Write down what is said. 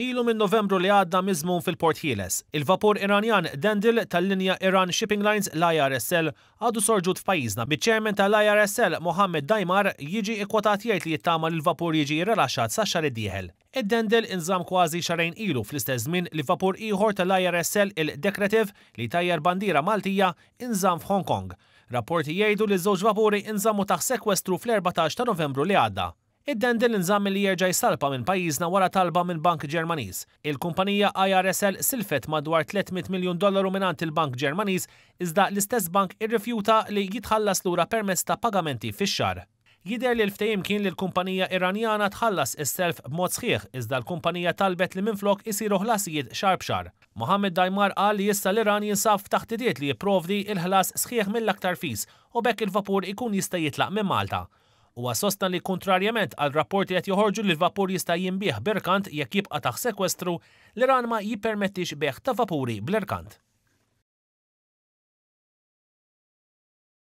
Ilu minn Novembru li għadda miżmum fil-Port Ħieles. Il-vapur Iranjan Dandil tal-linja Iran Shipping Lines, l-IRSL, għadu sorġut f'pajjiżna, biċ-Chairman tal-IRSL, Mohammed Daimar, jiġi kkwotat jgħid li jittama li l-vapur jiġi rrilaxxat sas-xahar id-dieħel. Id-Dandil inżamm kważi xahrejn ilu fl-istess żmien li vapur ieħor tal-IRSL, il-Decorative, li jtajjar bandiera Maltija, inżamm f'Hong Kong. Rapporti jgħidu li ż-żewġ vapuri nżammu taħt sekwestru fl-erbatax ta' Novembru li għadda. Id-dandel inżamm li jerġa' jsalpa minn pajjiżna wara talba minn bank Ġermaniż. Il-kumpanija IRSL silfet madwar 300 miljun dollaru mingħand il-bank Ġermaniż iżda l-istess bank irrifjuta li jitħallas lura permezz ta' pagamenti fix-xahar. Jidher li l-ftehim kien li l-kumpanija Iranjana tħallas is-self b'mod sħiħ iżda l-kumpanija talbet li minflok isiru ħlasijiet xahar b'xahar. Mohammed Daimar qal li issa l-Iran jinsab f'taħdidiet li jipprovdi l-ħlas sħiħ mill-aktar fis u b'hekk il-vapur ikun jista' jitlaq minn Malta. Huwa sostna li kuntrarjament għal rapporti qed joħorġu li l-vapur jista' jinbiegħ b'irkant jekk jibqa' taħt sekwestru, l-Iran ma jippermettix bejgħ ta' vapuri bl-irkant.